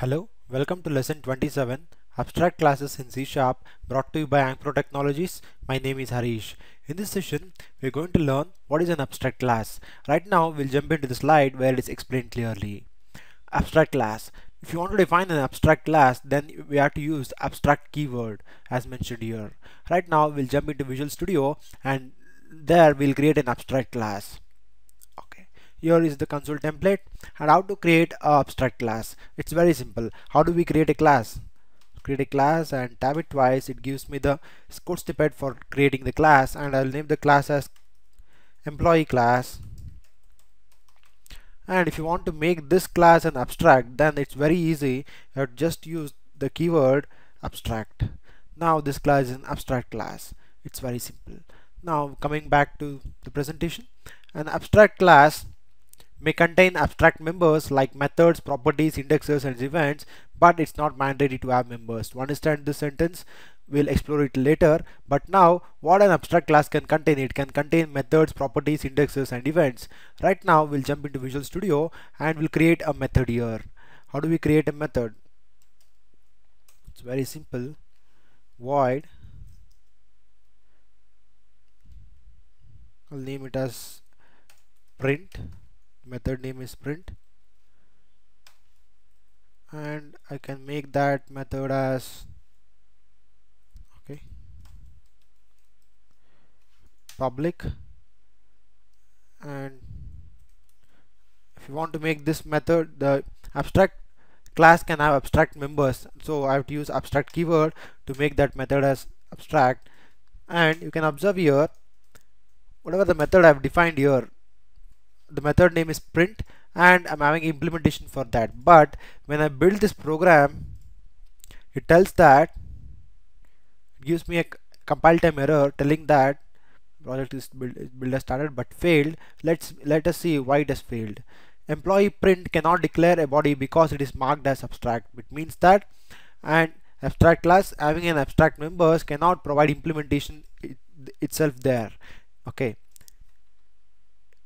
Hello, welcome to lesson 27 Abstract Classes in C Sharp brought to you by Ankpro Technologies. My name is Harish. In this session, we're going to learn what is an abstract class. Right now, we'll jump into the slide where it is explained clearly. Abstract class. If you want to define an abstract class, then we have to use abstract keyword as mentioned here. Right now, we'll jump into Visual Studio and there we'll create an abstract class here is the console template and how to create a abstract class. It's very simple. How do we create a class? Create a class and tab it twice. It gives me the code snippet for creating the class and I'll name the class as employee class. And if you want to make this class an abstract then it's very easy. You just use the keyword abstract. Now this class is an abstract class. It's very simple. Now coming back to the presentation. An abstract class may contain abstract members like methods, properties, indexers and events but it's not mandatory to have members. To understand this sentence we'll explore it later but now what an abstract class can contain it can contain methods, properties, indexers and events. Right now we'll jump into Visual Studio and we'll create a method here. How do we create a method? It's very simple void I'll name it as print method name is print. And I can make that method as okay public. And if you want to make this method the abstract class can have abstract members. So I have to use abstract keyword to make that method as abstract. And you can observe here whatever the method I've defined here the method name is print and I'm having implementation for that. But when I build this program it tells that gives me a compile time error telling that project is build, build has started but failed. Let's let us see why it has failed. Employee print cannot declare a body because it is marked as abstract. It means that and abstract class having an abstract members cannot provide implementation it, itself there. Okay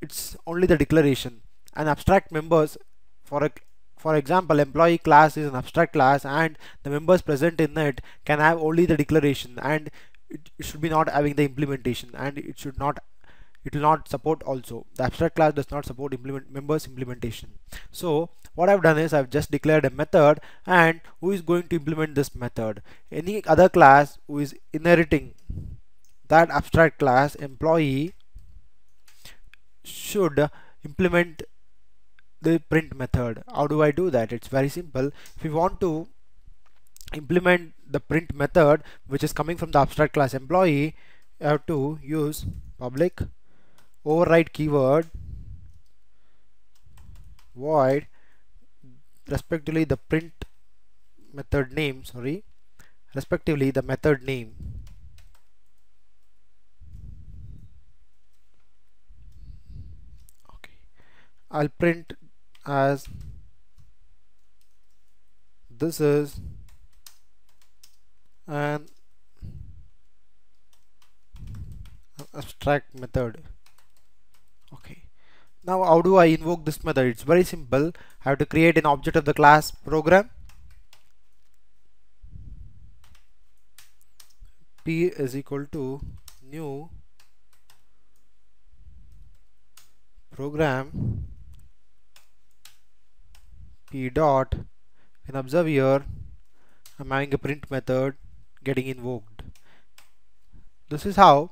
it's only the declaration. And abstract members for a for example employee class is an abstract class and the members present in it can have only the declaration and it should be not having the implementation and it should not it will not support also. The abstract class does not support implement members implementation. So what I've done is I've just declared a method and who is going to implement this method? Any other class who is inheriting that abstract class employee should implement the print method. How do I do that? It's very simple. If you want to implement the print method which is coming from the abstract class employee you have to use public override keyword void respectively the print method name sorry respectively the method name I'll print as this is an abstract method. Okay. Now how do I invoke this method? It's very simple. I have to create an object of the class program. P is equal to new program p dot can observe here I'm having a print method getting invoked. This is how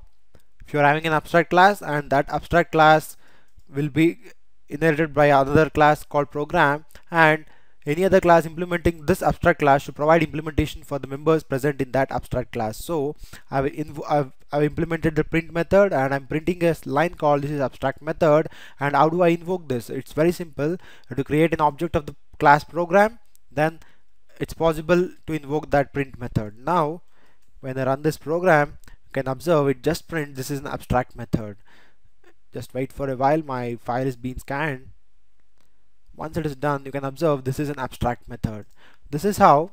if you are having an abstract class and that abstract class will be inherited by another class called program and any other class implementing this abstract class should provide implementation for the members present in that abstract class. So I've, I've, I've, implemented the print method and I'm printing a line called this is abstract method and how do I invoke this? It's very simple. To create an object of the class program then it's possible to invoke that print method. Now when I run this program you can observe it just print this is an abstract method. Just wait for a while my file is being scanned. Once it is done you can observe this is an abstract method. This is how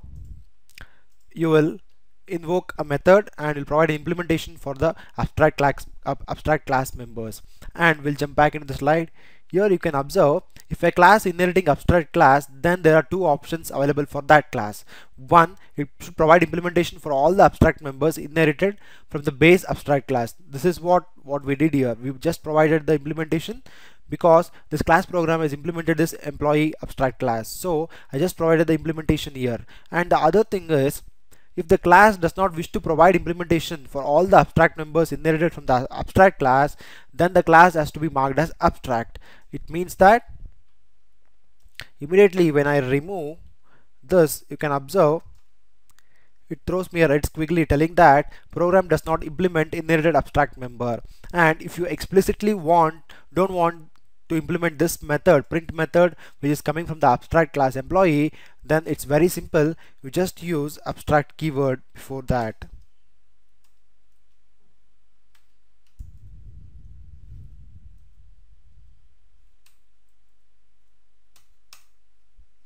you will invoke a method and will provide implementation for the abstract class abstract class members. And we'll jump back into the slide here you can observe if a class inheriting abstract class then there are two options available for that class. One it should provide implementation for all the abstract members inherited from the base abstract class. This is what what we did here. We just provided the implementation because this class program has implemented this employee abstract class. So I just provided the implementation here. And the other thing is if the class does not wish to provide implementation for all the abstract members inherited from the abstract class, then the class has to be marked as abstract. It means that immediately when I remove this, you can observe it throws me a red squiggly telling that program does not implement inherited abstract member and if you explicitly want don't want to implement this method print method which is coming from the abstract class employee then it's very simple. You just use abstract keyword before that.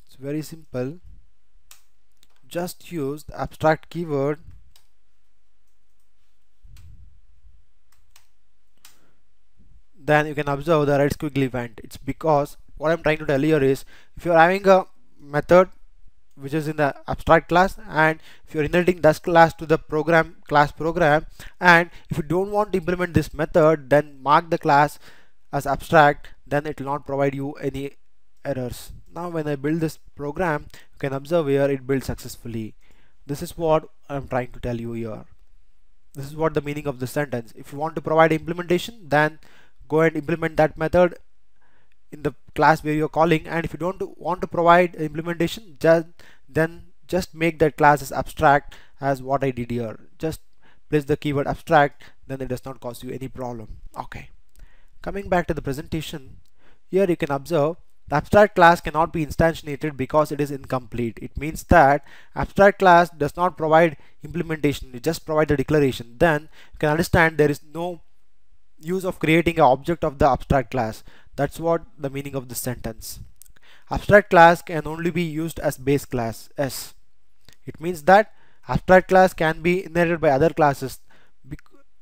It's very simple. Just use the abstract keyword then you can observe the red squiggly event. It's because what I'm trying to tell you here is if you're having a method which is in the abstract class and if you're inheriting this class to the program class program and if you don't want to implement this method then mark the class as abstract then it will not provide you any errors. Now when I build this program you can observe here it builds successfully. This is what I'm trying to tell you here. This is what the meaning of the sentence. If you want to provide implementation then go and implement that method in the class where you're calling and if you don't want to provide implementation just then just make that class as abstract as what I did here just place the keyword abstract then it does not cause you any problem okay coming back to the presentation here you can observe the abstract class cannot be instantiated because it is incomplete. It means that abstract class does not provide implementation, it just provides the declaration. Then you can understand there is no use of creating an object of the abstract class. That's what the meaning of this sentence. Abstract class can only be used as base class S. It means that abstract class can be inherited by other classes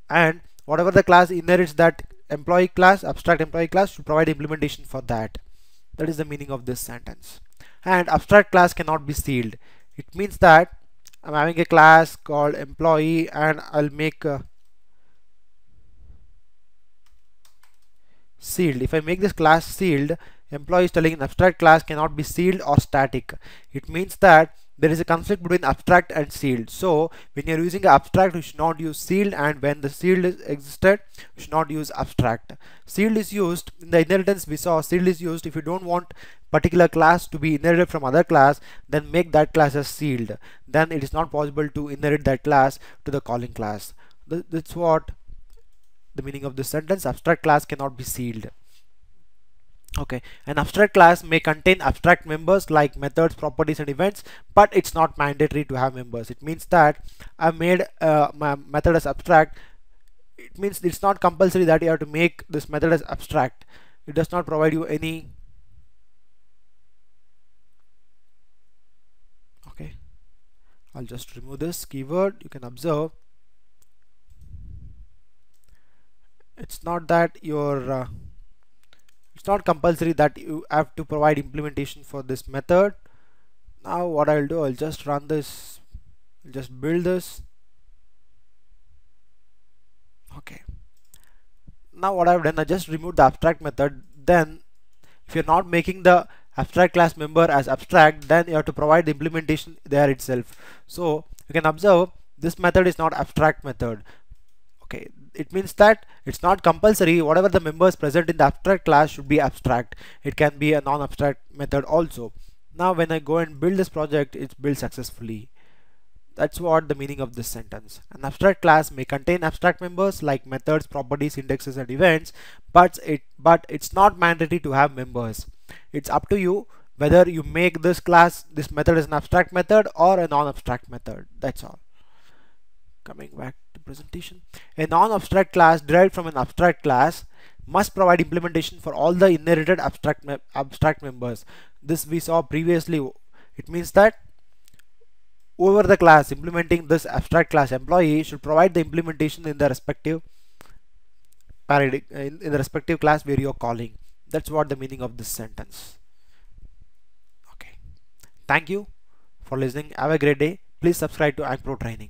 and whatever the class inherits that employee class, abstract employee class should provide implementation for that. That is the meaning of this sentence. And abstract class cannot be sealed. It means that I'm having a class called employee and I'll make sealed. If I make this class sealed, employee is telling an abstract class cannot be sealed or static. It means that there is a conflict between abstract and sealed. So when you're using abstract, you should not use sealed and when the sealed is existed, you should not use abstract. Sealed is used in the inheritance we saw sealed is used if you don't want particular class to be inherited from other class then make that class as sealed. Then it is not possible to inherit that class to the calling class. That's what the meaning of this sentence abstract class cannot be sealed. Okay. An abstract class may contain abstract members like methods properties and events but it's not mandatory to have members. It means that i made uh, my method as abstract. It means it's not compulsory that you have to make this method as abstract. It does not provide you any okay. I'll just remove this keyword. You can observe it's not that you're uh, it's not compulsory that you have to provide implementation for this method. Now what I'll do I'll just run this I'll just build this. Okay. Now what I've done I just removed the abstract method. Then if you're not making the abstract class member as abstract then you have to provide the implementation there itself. So you can observe this method is not abstract method okay it means that it's not compulsory. Whatever the members present in the abstract class should be abstract. It can be a non-abstract method also. Now when I go and build this project it's built successfully. That's what the meaning of this sentence. An abstract class may contain abstract members like methods properties indexers and events but it but it's not mandatory to have members. It's up to you whether you make this class this method is an abstract method or a non-abstract method. That's all. Coming back presentation. A non-abstract class derived from an abstract class must provide implementation for all the inherited abstract me abstract members. This we saw previously. It means that over the class implementing this abstract class employee should provide the implementation in the respective in, in the respective class where you're calling. That's what the meaning of this sentence. Okay. Thank you for listening. Have a great day. Please subscribe to Pro training